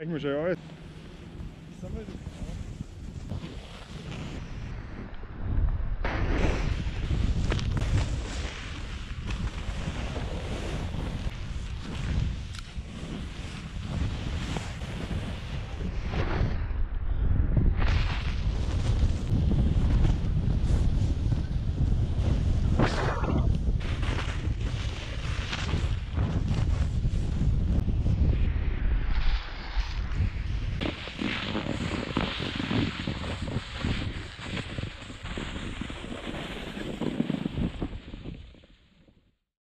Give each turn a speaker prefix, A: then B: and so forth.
A: Kijk maar zo uit.